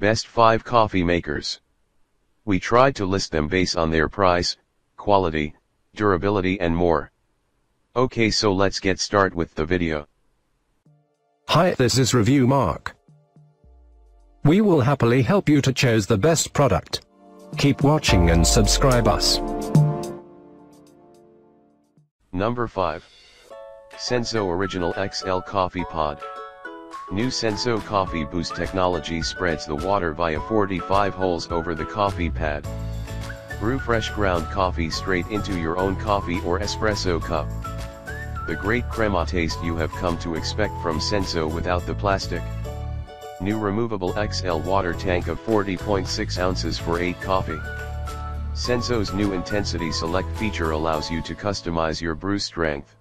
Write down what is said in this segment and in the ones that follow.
Best 5 Coffee Makers. We tried to list them based on their price, quality, durability and more. Okay so let's get start with the video. Hi this is Review Mark. We will happily help you to choose the best product. Keep watching and subscribe us. Number 5. Senseo Original XL Coffee Pod. New Senseo Coffee Boost technology spreads the water via 45 holes over the coffee pad. Brew fresh ground coffee straight into your own coffee or espresso cup. The great crema taste you have come to expect from Senseo without the plastic. New removable XL water tank of 40.6 ounces for 8 coffee. Senseo's new Intensity Select feature allows you to customize your brew strength.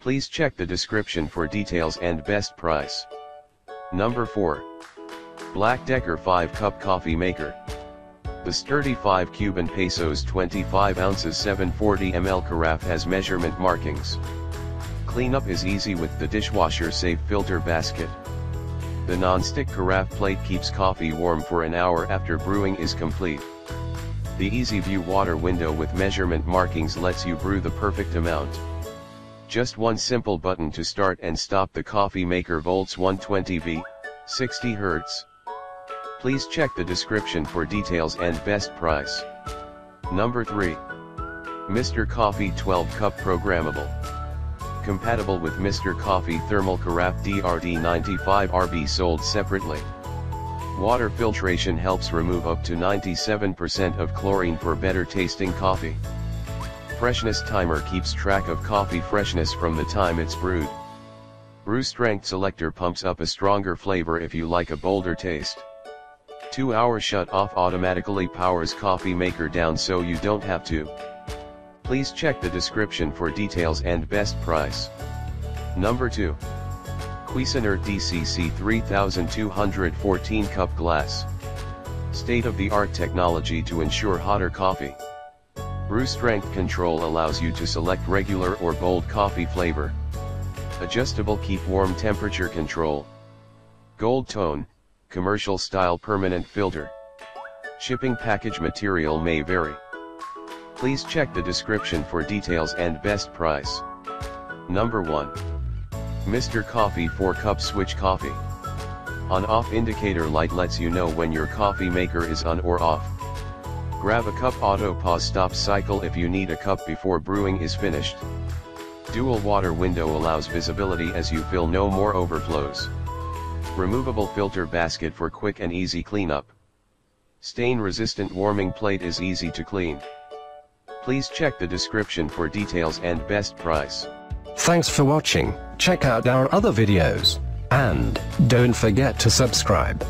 Please check the description for details and best price. Number 4. Black Decker 5 Cup Coffee Maker. The sturdy 5 Cuban pesos 25 ounces 740 ml carafe has measurement markings. Cleanup is easy with the dishwasher safe filter basket. The non-stick carafe plate keeps coffee warm for an hour after brewing is complete. The Easy View water window with measurement markings lets you brew the perfect amount. Just one simple button to start and stop the coffee maker volts 120V, 60 Hz. Please check the description for details and best price. Number 3. Mr. Coffee 12 Cup Programmable. Compatible with Mr. Coffee Thermal Carafe DRD95RB sold separately. Water filtration helps remove up to 97% of chlorine for better tasting coffee. Freshness timer keeps track of coffee freshness from the time it's brewed. Brew strength selector pumps up a stronger flavor if you like a bolder taste. 2 hour shut off automatically powers coffee maker down so you don't have to. Please check the description for details and best price. Number 2. Cuisinart DCC 3214 cup glass. State-of-the-art technology to ensure hotter coffee. Brew strength control allows you to select regular or bold coffee flavor. Adjustable keep warm temperature control. Gold tone, commercial style permanent filter. Shipping package material may vary. Please check the description for details and best price. Number 1. Mr. Coffee 4 Cup Switch Coffee. On-off indicator light lets you know when your coffee maker is on or off. Grab a cup auto pause stop cycle if you need a cup before brewing is finished. Dual water window allows visibility as you fill no more overflows. Removable filter basket for quick and easy cleanup. Stain resistant warming plate is easy to clean. Please check the description for details and best price. Thanks for watching, check out our other videos, and don't forget to subscribe.